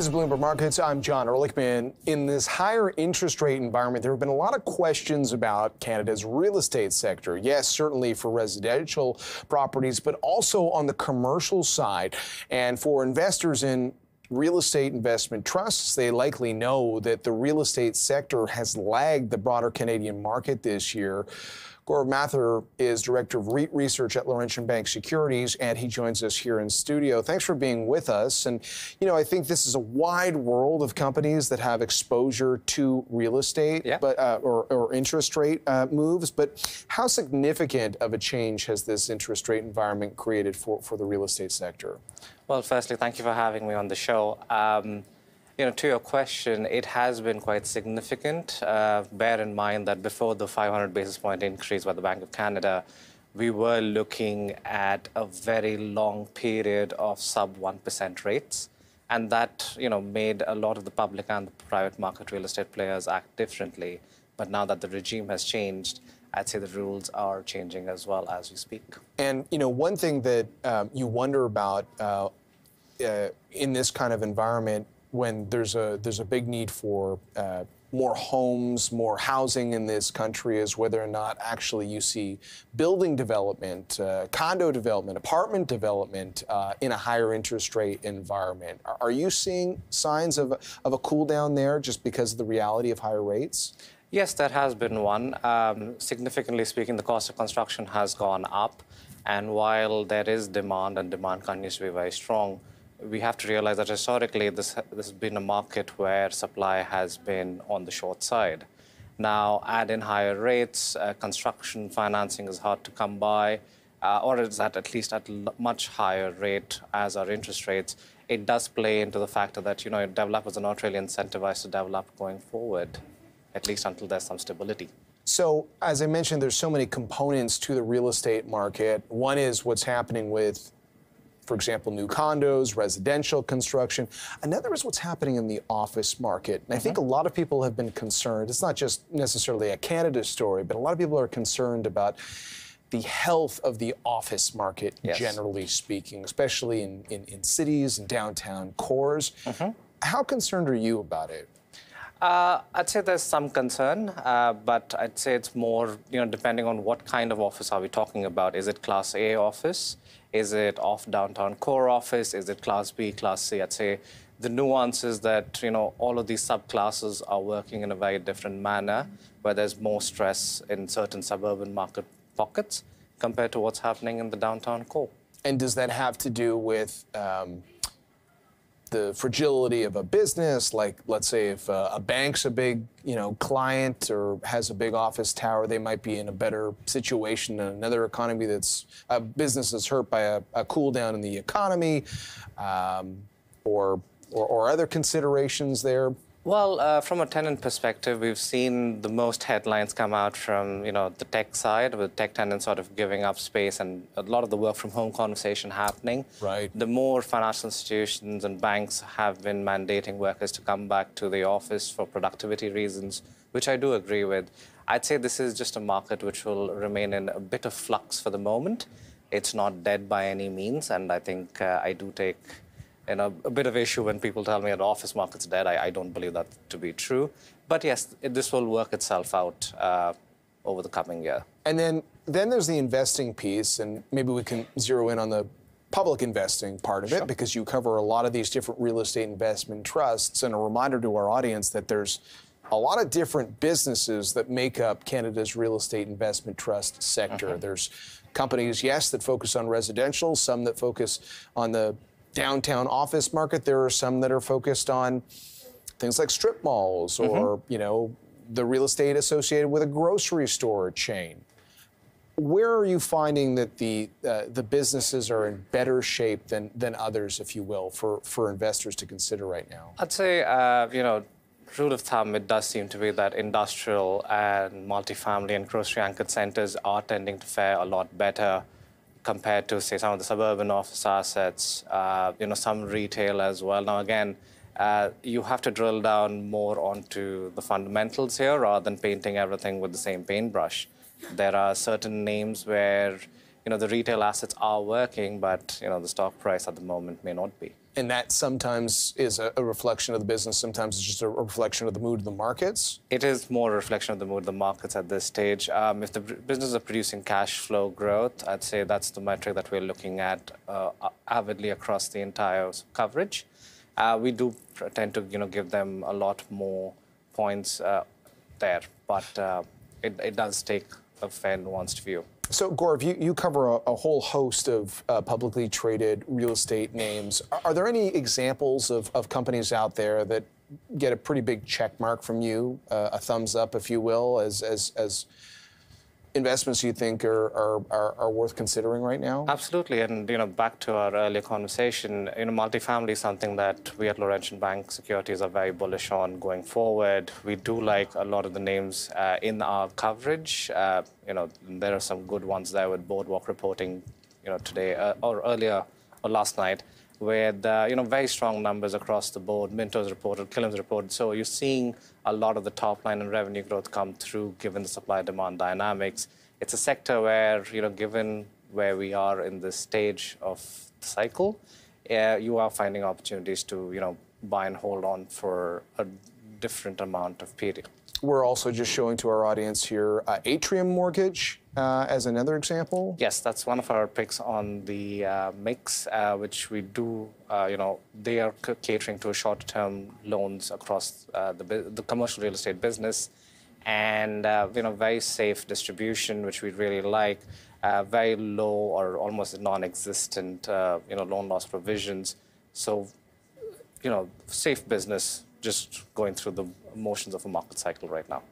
This is Bloomberg Markets. I'm Jon Erlichman. In this higher interest rate environment, there have been a lot of questions about Canada's real estate sector. Yes, certainly for residential properties, but also on the commercial side. And for investors in real estate investment trusts, they likely know that the real estate sector has lagged the broader Canadian market this year. Gaurav Mathur is Director of REIT Research at Laurentian Bank Securities, and he joins us here in studio. Thanks for being with us. And, you know, I think this is a wide world of companies that have exposure to real estate yeah. but, uh, or, or, interest rate uh, moves. But how significant of a change has this interest rate environment created for, for the real estate sector? Well, firstly, thank you for having me on the show. Um, you know, to your question, it has been quite significant. Uh, bear in mind that before the 500 basis point increase by the Bank of Canada, we were looking at a very long period of sub 1% rates. And that, you know, made a lot of the public and the private market real estate players act differently. But now that the regime has changed, I'd say the rules are changing as well as we speak. And, you know, one thing that um, you wonder about uh, uh, in this kind of environment when there's a there's a big need for uh, more homes, more housing in this country is whether or not actually you see building development, uh, condo development, apartment development uh, in a higher interest rate environment. Are, you seeing signs of, of a cool down there just because of the reality of higher rates? Yes, that has been one. Um, significantly speaking, the cost of construction has gone up. And while there is demand and demand continues to be very strong, we have to realize that historically this, this has been a market where supply has been on the short side. Now, add in higher rates, uh, construction financing is hard to come by, uh, or it's at, at least at much higher rate as our interest rates. It does play into the factor that you know developers are not really incentivized to develop going forward, at least until there's some stability. So, as I mentioned, there's so many components to the real estate market. One is what's happening with for example, new condos, residential construction. Another is what's happening in the office market. And. I think mm-hmm. a lot of people have been concerned. It's not just necessarily a Canada story, but a lot of people are concerned about the health of the office market, yes. generally speaking, especially in, in, in, cities and downtown cores. Mm-hmm. How concerned are you about it? Uh, I'd say there's some concern, uh, but I'd say it's more, you know, depending on what kind of office are we talking about. Is it Class A office? Is it off downtown core office? Is it Class B, Class C? I'd say the nuances that, you know, all of these subclasses are working in a very different manner, where there's more stress in certain suburban market pockets compared to what's happening in the downtown core. And does that have to do with um, the fragility of a business. Like, let's say if uh, a bank's a big, you know, client or has a big office tower, they might be in a better situation than another economy that's a business that's hurt by a, a cool down in the economy, um, or, or, or other considerations there. Well, uh, from a tenant perspective, we've seen the most headlines come out from you know the tech side, with tech tenants sort of giving up space and a lot of the work from home conversation happening. Right. The more financial institutions and banks have been mandating workers to come back to the office for productivity reasons, which I do agree with. I'd say this is just a market which will remain in a bit of flux for the moment. It's not dead by any means, and I think uh, I do take and a, a, bit of issue when people tell me the office market's dead. I, I, don't believe that to be true. But yes, it, this will work itself out uh, over the coming year. And then, then there's the investing piece, and maybe we can zero in on the public investing part of it because you cover a lot of these different real estate investment trusts. And a reminder to our audience that there's a lot of different businesses that make up Canada's real estate investment trust sector. Mm-hmm. There's companies, yes, that focus on residential, some that focus on the downtown office market. There are some that are focused on things like strip malls mm-hmm. or, you know, the real estate associated with a grocery store chain. Where are you finding that the uh, the businesses are in better shape than than others, if you will, for for investors to consider right now? I'd say, uh, you know, rule of thumb, it does seem to be that industrial and multifamily and grocery anchored centers are tending to fare a lot better compared to, say, some of the suburban office assets, uh, you know, some retail as well. Now, again, uh, you have to drill down more onto the fundamentals here rather than painting everything with the same paintbrush. There are certain names where, you know, the retail assets are working, but, you know, the stock price at the moment may not be. And that sometimes is a, a reflection of the business. Sometimes it's just a, reflection of the mood of the markets. It is more a reflection of the mood of the markets at this stage. Um, if the business are producing cash flow growth, I'd say that's the metric that we're looking at uh, avidly across the entire coverage. Uh, we do tend to, you know, give them a lot more points uh, there, but uh, it, it does take a wants to view. So, Gaurav, you, you cover a, a whole host of uh, publicly traded real estate names. Are, are there any examples of, of companies out there that get a pretty big check mark from you, uh, a thumbs up, if you will, as, as, as investments you think are, are, are, are worth considering right now? Absolutely, and you know, back to our earlier conversation, you know, multifamily is something that we at Laurentian Bank Securities are very bullish on going forward. We do like a lot of the names uh, in our coverage. Uh, you know, there are some good ones there with Boardwalk reporting, you know, today uh, or earlier or last night, with uh, you know very strong numbers across the board. Minto's reported, Killam's reported. So you're seeing a lot of the top line and revenue growth come through, given the supply-demand dynamics. It's a sector where you know, given where we are in this stage of the cycle, uh, you are finding opportunities to you know buy and hold on for a different amount of period. We're also just showing to our audience here uh, Atrium Mortgage uh, as another example. Yes, that's one of our picks on the uh, mix, uh, which we do. Uh, you know, they are catering to short-term loans across uh, the the commercial real estate business, and you know, very safe distribution, which we really like. Very low or almost non-existent, you know, loan loss provisions. So, you know, safe business, just going through the motions of a market cycle right now.